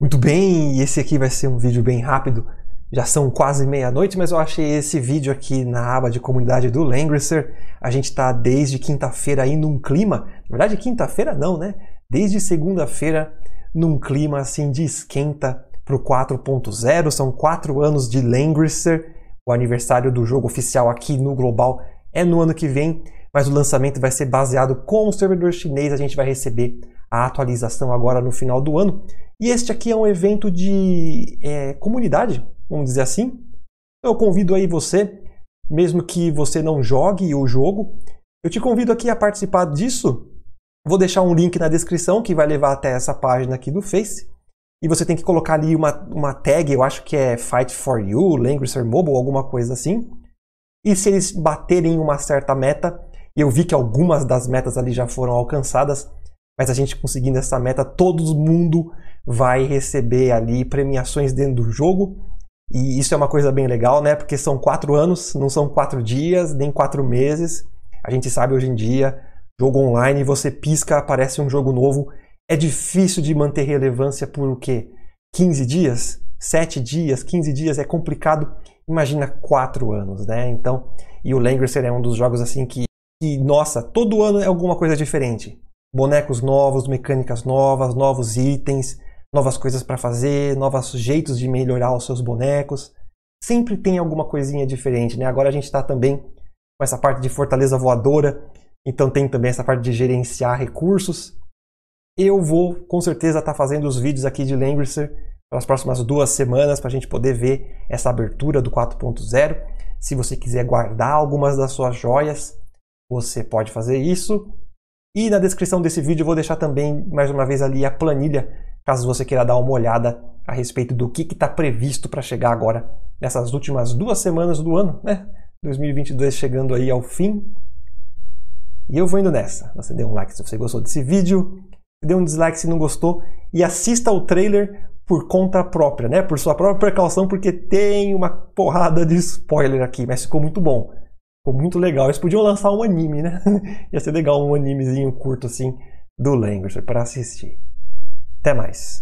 Muito bem, esse aqui vai ser um vídeo bem rápido. Já são quase meia-noite, mas eu achei esse vídeo aqui na aba de comunidade do Langrisser. A gente está desde quinta-feira aí num clima, na verdade quinta-feira não, né? Desde segunda-feira num clima assim de esquenta para o 4.0. São quatro anos de Langrisser. O aniversário do jogo oficial aqui no Global é no ano que vem, mas o lançamento vai ser baseado com o servidor chinês. A gente vai receber a atualização agora no final do ano. E este aqui é um evento de é, comunidade, vamos dizer assim. Eu convido aí você, mesmo que você não jogue o jogo, eu te convido aqui a participar disso. Vou deixar um link na descrição que vai levar até essa página aqui do Face. E você tem que colocar ali uma, uma tag, eu acho que é Fight for You, Languager Mobile, alguma coisa assim. E se eles baterem uma certa meta, eu vi que algumas das metas ali já foram alcançadas, mas a gente conseguindo essa meta, todo mundo vai receber ali premiações dentro do jogo. E isso é uma coisa bem legal, né? Porque são quatro anos, não são quatro dias, nem quatro meses. A gente sabe hoje em dia, jogo online, você pisca, aparece um jogo novo. É difícil de manter relevância por o quê? 15 dias? 7 dias? 15 dias? É complicado. Imagina quatro anos, né? Então, e o Langrisser é um dos jogos assim que, que, nossa, todo ano é alguma coisa diferente bonecos novos, mecânicas novas, novos itens, novas coisas para fazer, novos jeitos de melhorar os seus bonecos. Sempre tem alguma coisinha diferente, né? Agora a gente está também com essa parte de fortaleza voadora, então tem também essa parte de gerenciar recursos. Eu vou com certeza estar tá fazendo os vídeos aqui de Langrisser pelas próximas duas semanas para a gente poder ver essa abertura do 4.0. Se você quiser guardar algumas das suas joias, você pode fazer isso. E na descrição desse vídeo eu vou deixar também, mais uma vez, ali a planilha, caso você queira dar uma olhada a respeito do que está previsto para chegar agora nessas últimas duas semanas do ano, né? 2022 chegando aí ao fim. E eu vou indo nessa. Você dê um like se você gostou desse vídeo, dê um dislike se não gostou e assista o trailer por conta própria, né? Por sua própria precaução, porque tem uma porrada de spoiler aqui, mas ficou muito bom. Ficou muito legal. Eles podiam lançar um anime, né? Ia ser legal um animezinho curto assim do Language para assistir. Até mais.